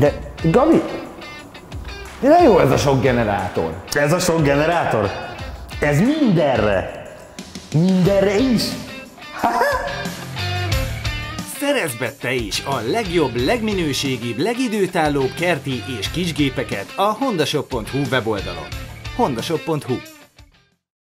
De Gabi, de jó ez a sok generátor. Ez a sok generátor? Ez mindenre. Mindenre is. Szerezd be te is a legjobb, legminőségibb, legidőtállóbb kerti és kisgépeket a hondashop.hu weboldalon. hondashop.hu